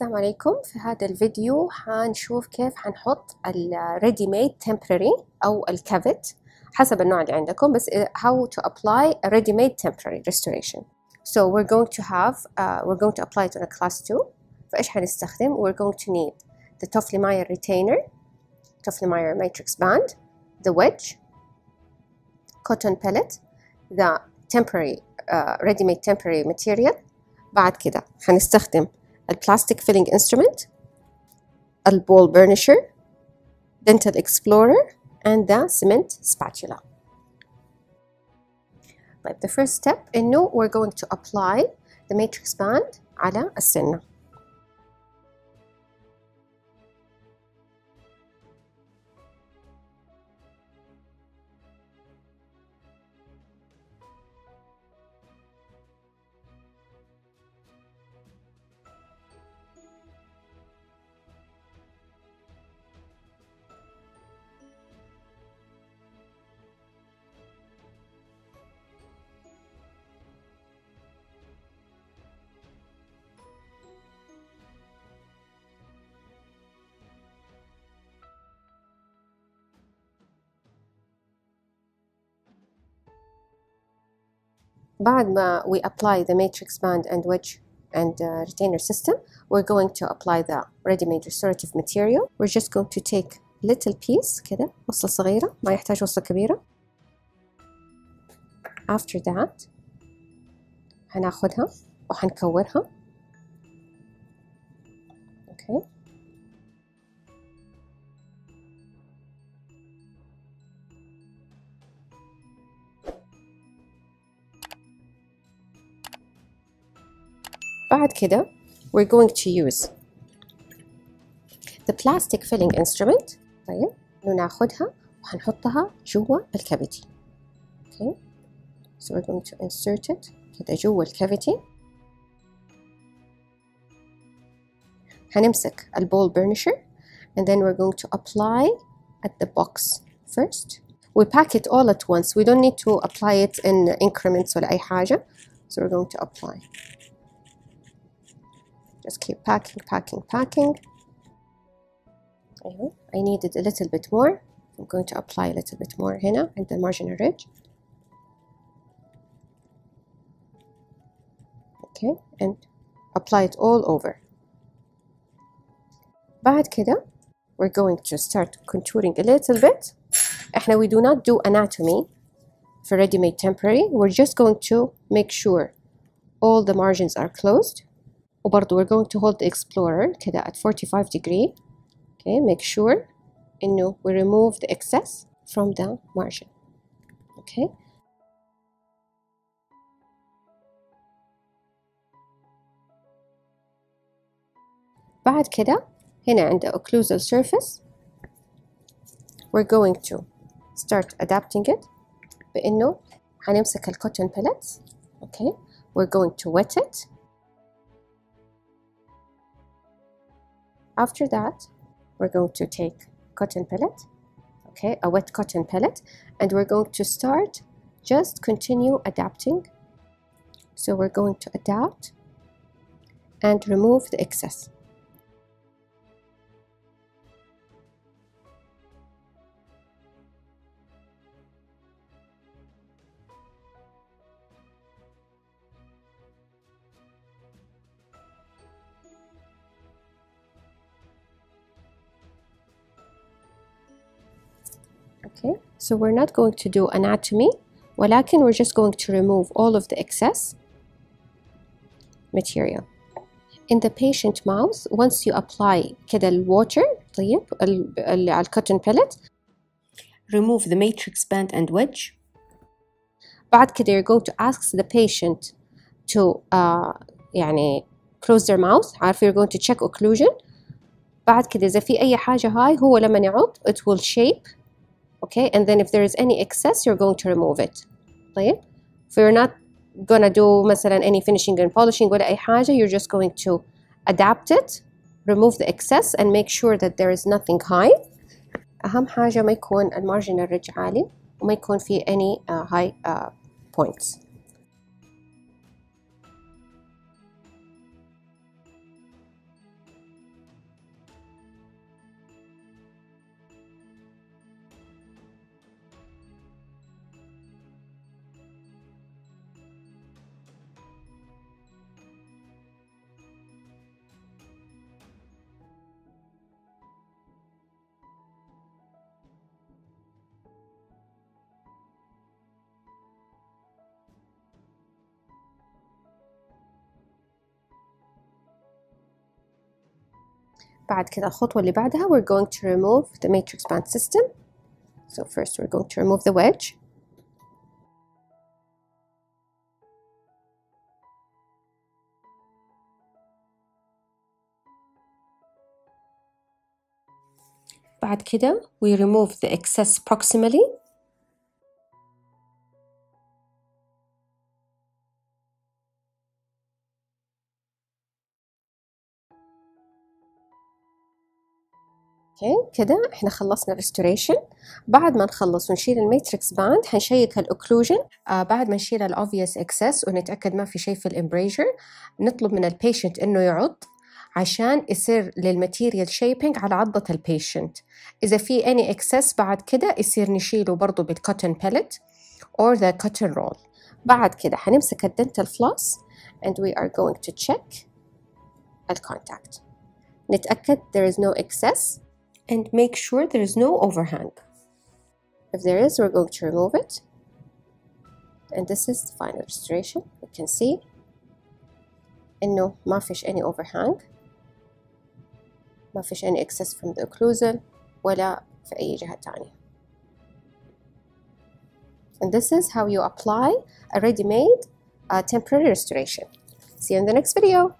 السلام عليكم في هذا الفيديو حنشوف كيف حنحط ال ready made temporary أو الكافيت حسب النوع اللي عندكم بس how to apply a ready made temporary restoration so we're going to have uh, we're going to apply it on a class 2 فإيش حنستخدم we're going to need the Toffli-Meyer retainer Toffli-Meyer matrix band the wedge cotton pellet the temporary uh, ready made temporary material بعد كده حنستخدم البلاستيك فيلينج انسترومنت البول برنشر dental explorer and the cement spatula طيب the first step إنه we're going to apply the matrix band على السنة بعد ما we apply the matrix band and wedge and uh, retainer system we're going to apply the ready-made restorative material we're just going to take little piece كده وصلة صغيرة ما يحتاج وصلة كبيرة after that هناخدها وحنكورها okay بعد كده we're going to use the plastic filling instrument طيب ناخدها وحنحطها جوا الكافيتي okay so we're going to insert it كده جوا الكافيتي هنمسك البول burnisher and then we're going to apply at the box first we pack it all at once we don't need to apply it in increments ولا أي حاجة so we're going to apply just keep packing packing packing أيوه I needed a little bit more I'm going to apply a little bit more هنا عند marginal ridge okay and apply it all over بعد كده we're going to start contouring a little bit احنا we do not do anatomy for ready-made temporary we're just going to make sure all the margins are closed وبرضه we're going to hold the explorer كده at 45 degree okay make sure إنه we remove the excess from the margin okay بعد كده هنا عند occlusal surface we're going to start adapting it بإنه هنمسك الكوتون pellets okay we're going to wet it After that, we're going to take cotton pellet, okay, a wet cotton pellet, and we're going to start just continue adapting. So we're going to adapt and remove the excess. okay so we're not going to do anatomy ولكن we're just going to remove all of the excess material in the patient mouth once you apply كده الwater طيب على الكوتون pellet remove the matrix band and wedge بعد كده you're going to ask the patient to uh, يعني close their mouth عارف you're going to check occlusion بعد كده إذا في أي حاجة هاي هو لما يعض it will shape okay and then if there is any excess you're going to remove it طيب if you're not gonna do مثلا any finishing and polishing ولا أي حاجة you're just going to adapt it remove the excess and make sure that there is nothing high أهم حاجة ما يكون المارجنال ريدج عالي وما يكون في any uh, high uh, points بعد كده الخطوة اللي بعدها we're going to remove the matrix band system so first we're going to remove the wedge بعد كده we remove the excess proximally أوكي كده إحنا خلصنا الريستوريشن بعد ما نخلص ونشيل الماتريكس باند حنشيك الاوكلوجن آه بعد ما نشيل الاوفيوس اكسس ونتأكد ما في شيء في الامبريجر نطلب من البيشنت إنه يعض عشان يصير للماتيريال شيبينج على عضة البيشنت إذا في any excess بعد كده يصير نشيله برضو بالكوتن pellet or the cotton roll. بعد كده حنمسك الدنتال floss and we are going to check الكونتاكت نتأكد there is no excess. and make sure there is no overhang. If there is, we're going to remove it. And this is the final restoration. You can see إنه ما فيش any overhang ما فيش any excess from the occlusal ولا في أي جهة تانية. And this is how you apply a ready-made uh, temporary restoration. See you in the next video.